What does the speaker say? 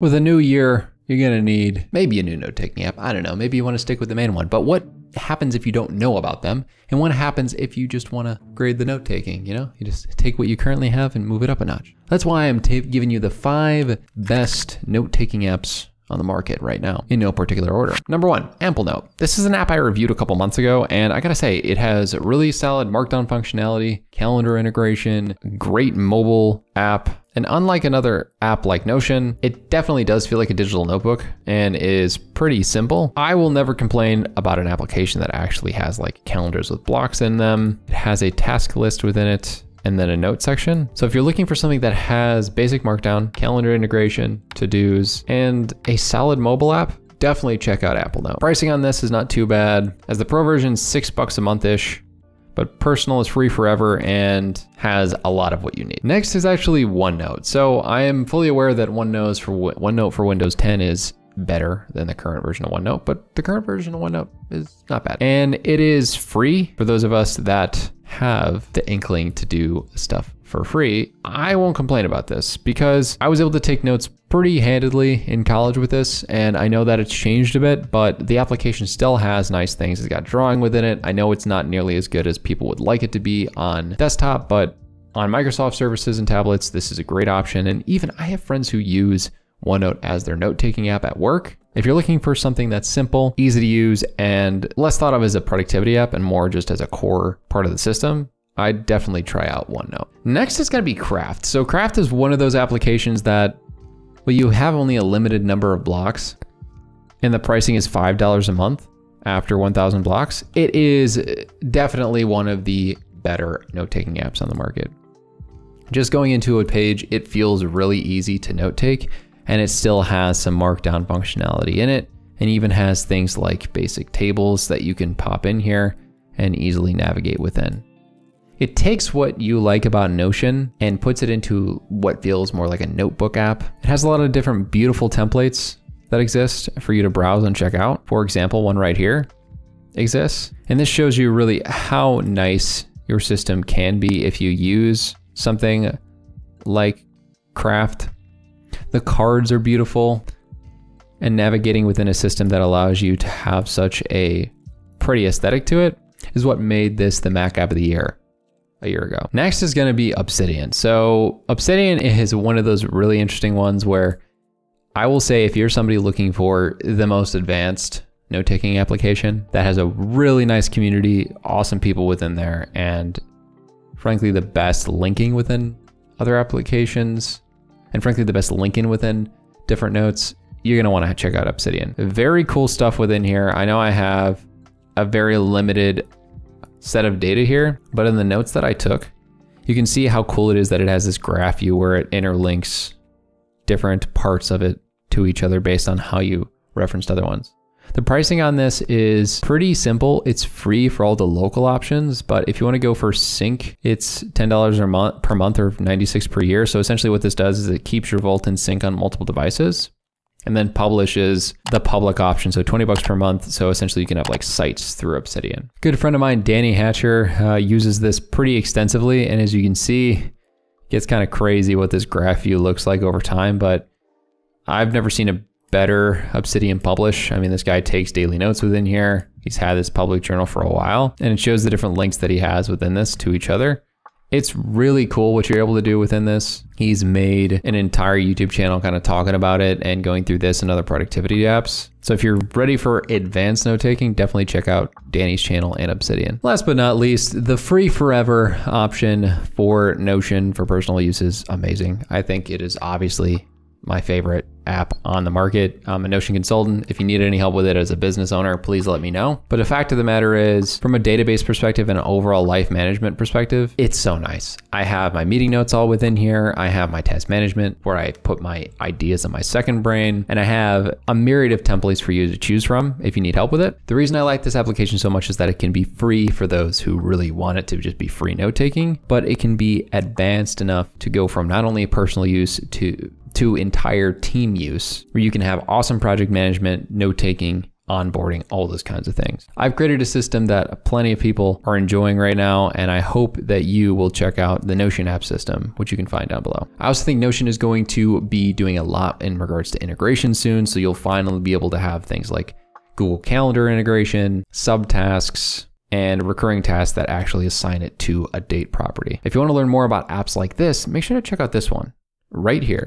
With a new year, you're gonna need maybe a new note taking app. I don't know. Maybe you want to stick with the main one. But what happens if you don't know about them? And what happens if you just want to grade the note taking? You know, you just take what you currently have and move it up a notch. That's why I'm giving you the five best note taking apps on the market right now in no particular order. Number one, Amplenote. This is an app I reviewed a couple months ago, and I gotta say, it has really solid markdown functionality, calendar integration, great mobile app. And unlike another app like Notion, it definitely does feel like a digital notebook and is pretty simple. I will never complain about an application that actually has like calendars with blocks in them. It has a task list within it and then a note section. So if you're looking for something that has basic markdown, calendar integration, to-dos, and a solid mobile app, definitely check out Amplenote. Pricing on this is not too bad, as the pro version is six bucks a month-ish, but personal is free forever and has a lot of what you need. Next is actually OneNote. So I am fully aware that OneNote for OneNote for Windows 10 is better than the current version of OneNote, but the current version of OneNote is not bad. And it is free for those of us that have the inkling to do stuff for free, I won't complain about this because I was able to take notes pretty handedly in college with this, and I know that it's changed a bit, but the application still has nice things. It's got drawing within it. I know it's not nearly as good as people would like it to be on desktop, but on Microsoft services and tablets, this is a great option. And even I have friends who use OneNote as their note taking app at work. If you're looking for something that's simple, easy to use, and less thought of as a productivity app and more just as a core part of the system, I'd definitely try out OneNote. Next is gonna be Craft. So Craft is one of those applications that, well, you have only a limited number of blocks and the pricing is $5 a month after 1,000 blocks. It is definitely one of the better note-taking apps on the market. Just going into a page, it feels really easy to note take and it still has some markdown functionality in it and even has things like basic tables that you can pop in here and easily navigate within. It takes what you like about Notion and puts it into what feels more like a notebook app. It has a lot of different beautiful templates that exist for you to browse and check out. For example, one right here exists. And this shows you really how nice your system can be if you use something like Craft the cards are beautiful and navigating within a system that allows you to have such a pretty aesthetic to it is what made this the Mac app of the year a year ago. Next is going to be Obsidian. So Obsidian is one of those really interesting ones where I will say if you're somebody looking for the most advanced note-taking application that has a really nice community, awesome people within there, and frankly the best linking within other applications, and frankly the best linking within different notes, you're gonna wanna check out Obsidian. Very cool stuff within here. I know I have a very limited set of data here, but in the notes that I took, you can see how cool it is that it has this graph view where it interlinks different parts of it to each other based on how you referenced other ones. The pricing on this is pretty simple. It's free for all the local options, but if you want to go for sync, it's $10 a month per month or 96 per year. So essentially what this does is it keeps your Vault in sync on multiple devices and then publishes the public option. So 20 bucks per month. So essentially you can have like sites through Obsidian. Good friend of mine, Danny Hatcher, uh, uses this pretty extensively. And as you can see, gets kind of crazy what this graph view looks like over time, but I've never seen a better Obsidian publish. I mean, this guy takes daily notes within here. He's had this public journal for a while and it shows the different links that he has within this to each other. It's really cool what you're able to do within this. He's made an entire YouTube channel kind of talking about it and going through this and other productivity apps. So if you're ready for advanced note taking, definitely check out Danny's channel and Obsidian. Last but not least, the free forever option for Notion for personal use is amazing. I think it is obviously my favorite app on the market. I'm a Notion consultant. If you need any help with it as a business owner, please let me know. But the fact of the matter is, from a database perspective and an overall life management perspective, it's so nice. I have my meeting notes all within here. I have my task management where I put my ideas in my second brain, and I have a myriad of templates for you to choose from if you need help with it. The reason I like this application so much is that it can be free for those who really want it to just be free note taking, but it can be advanced enough to go from not only personal use to to entire team use where you can have awesome project management, note taking, onboarding, all those kinds of things. I've created a system that plenty of people are enjoying right now, and I hope that you will check out the Notion app system, which you can find down below. I also think Notion is going to be doing a lot in regards to integration soon, so you'll finally be able to have things like Google Calendar integration, subtasks, and recurring tasks that actually assign it to a date property. If you want to learn more about apps like this, make sure to check out this one right here.